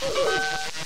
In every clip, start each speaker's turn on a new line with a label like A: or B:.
A: Oh, my God.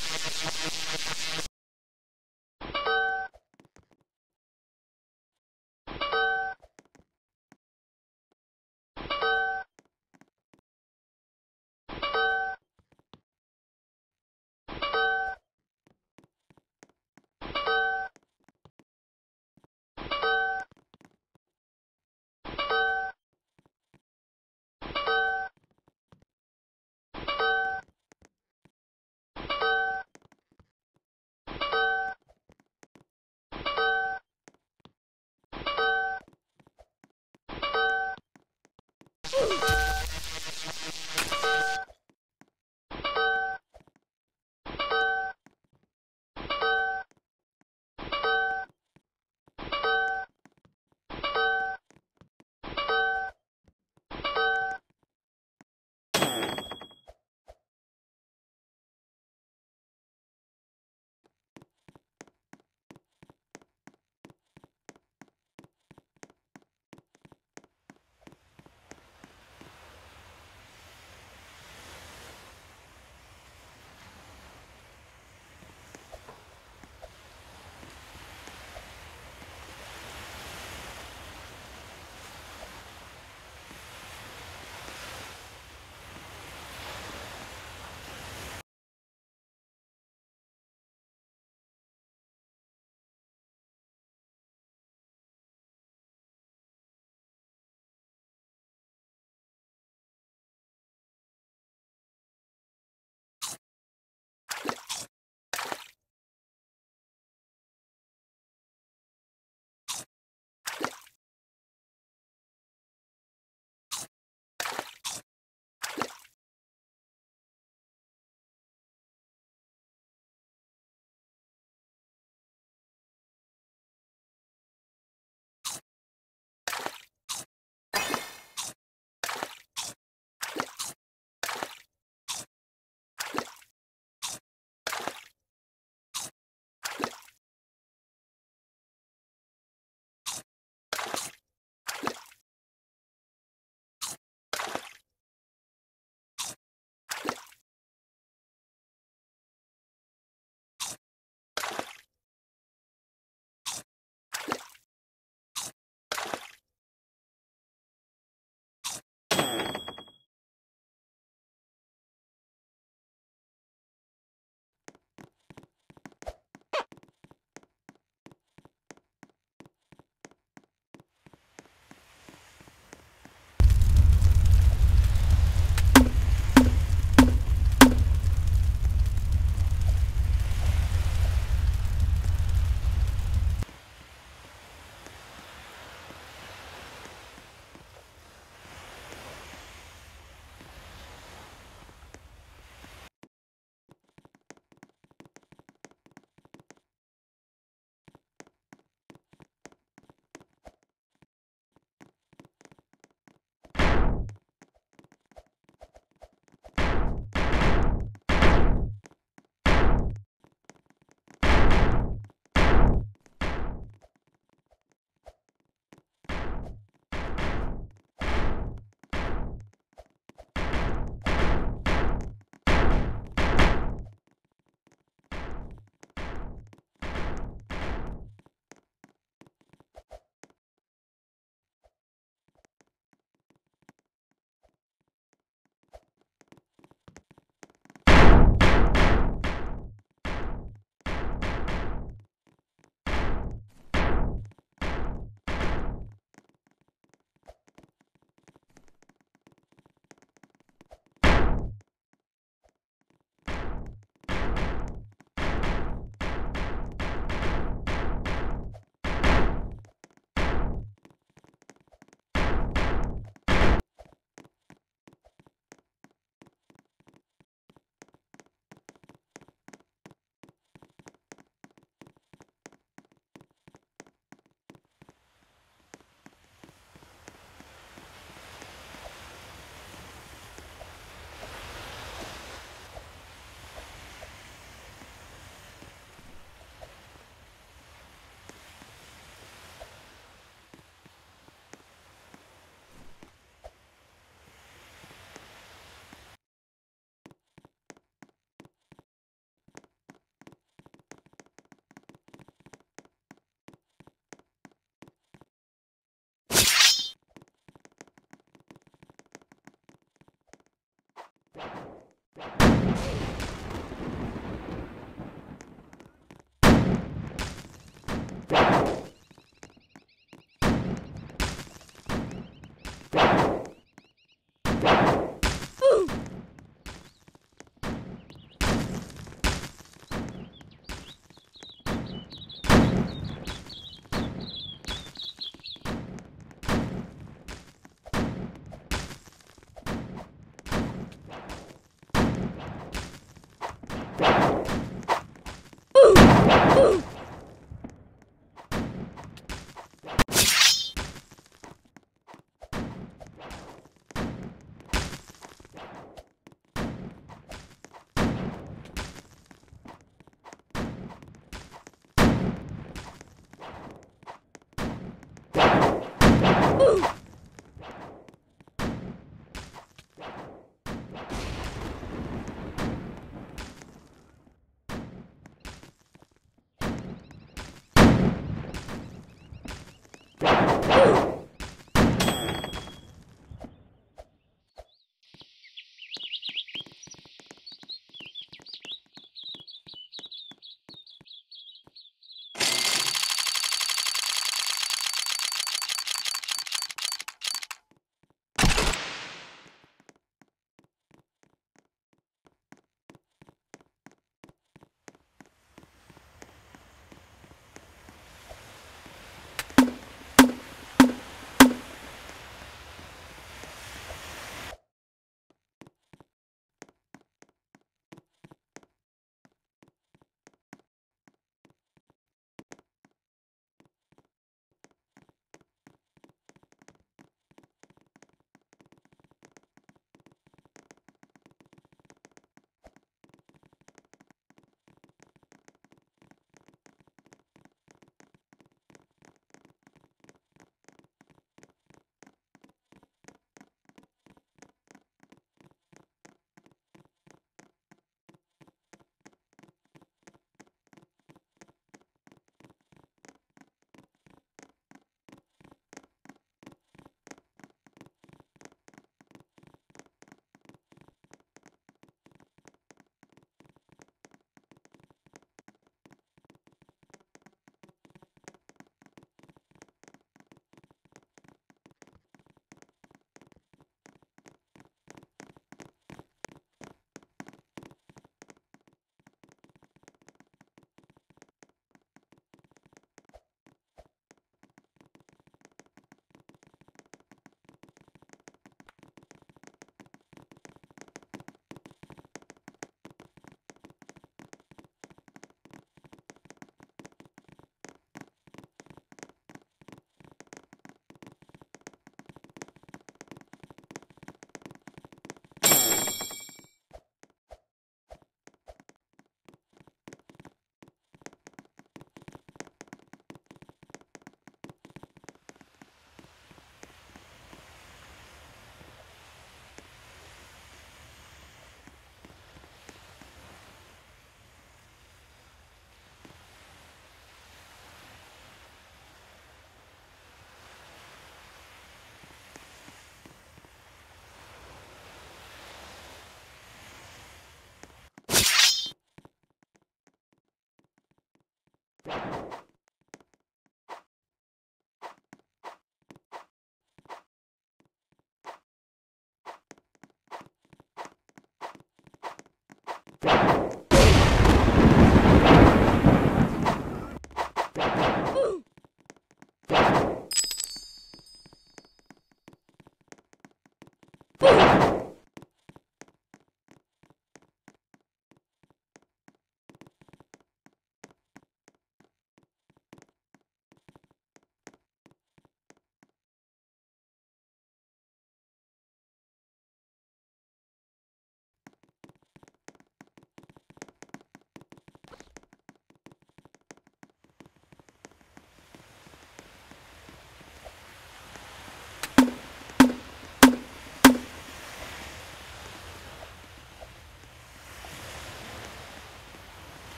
A: Thank you. Whoa!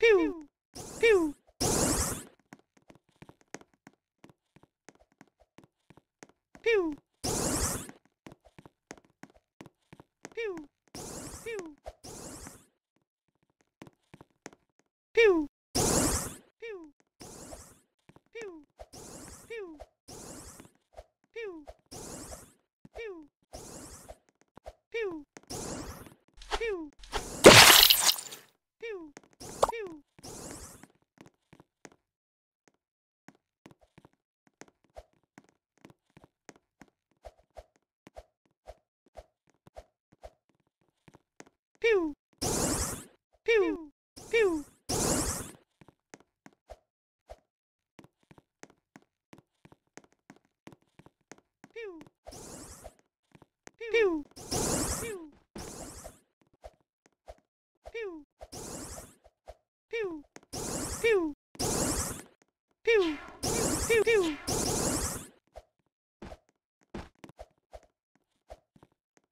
B: Pew! Pew!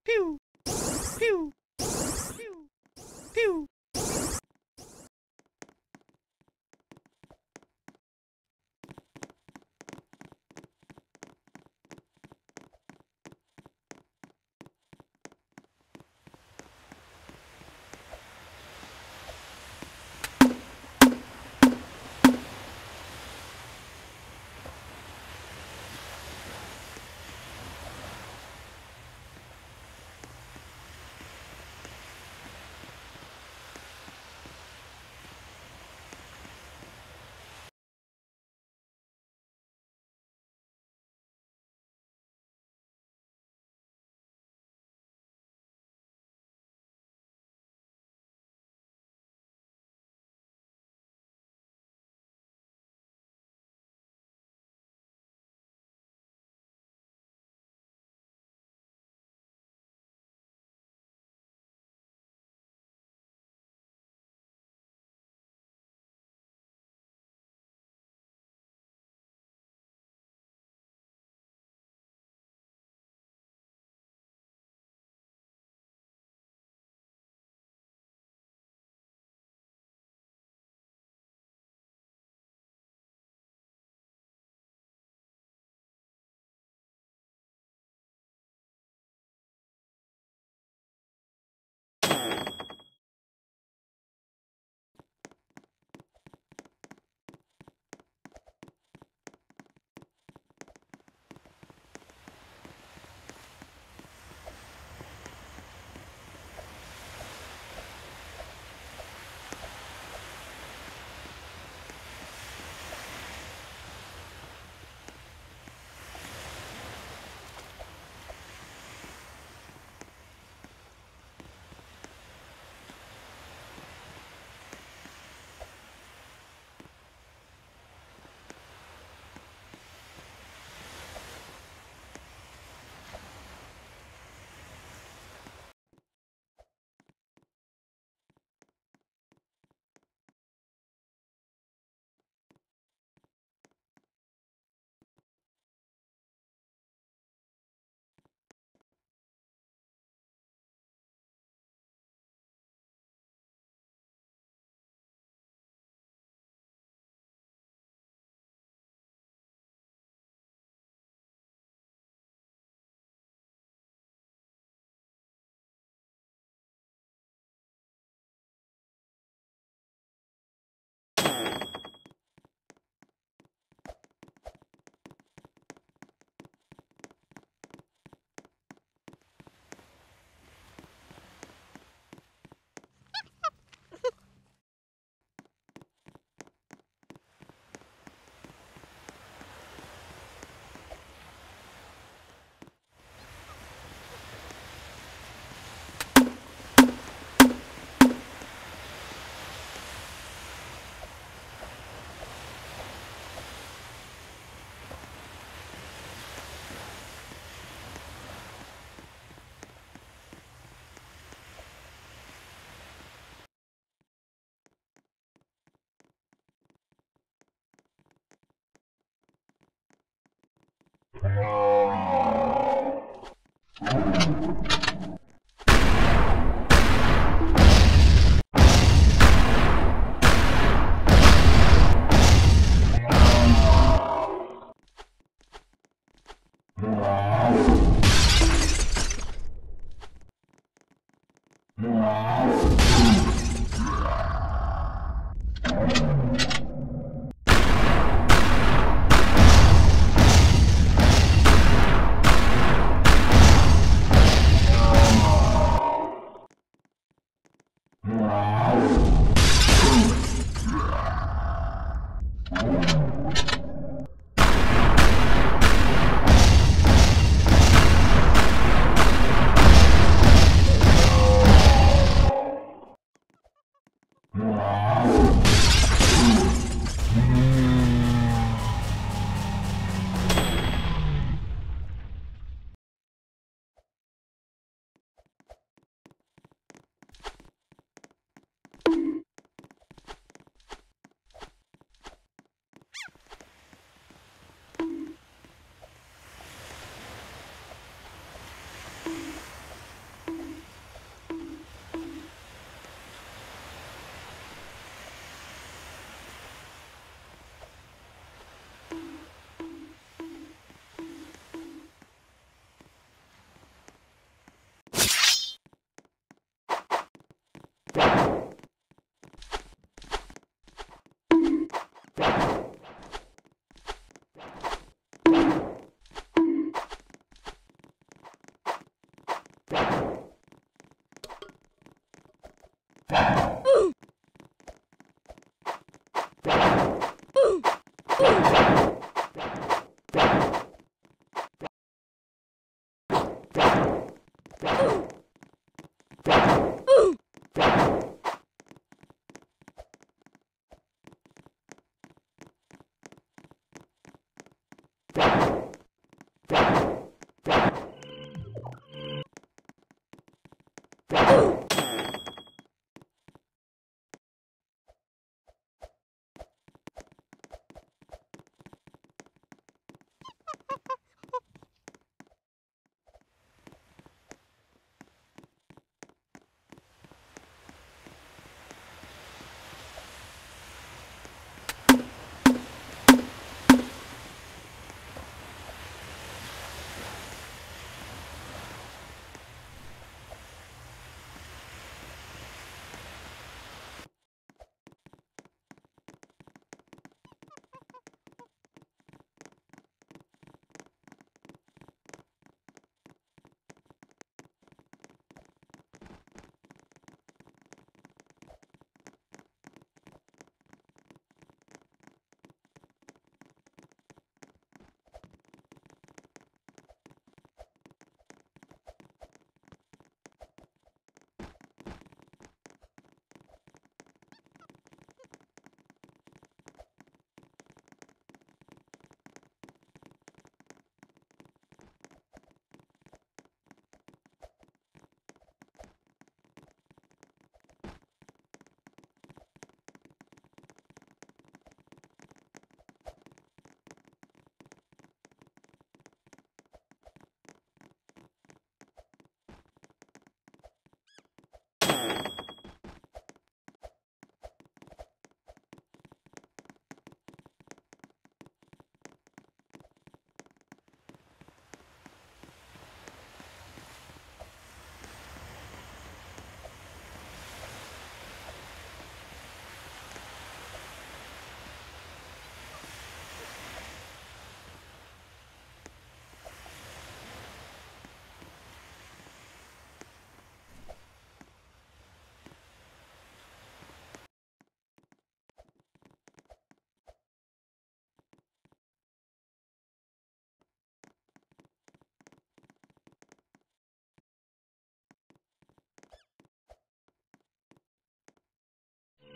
B: Pew! Pew!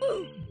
A: Ooh. Mm.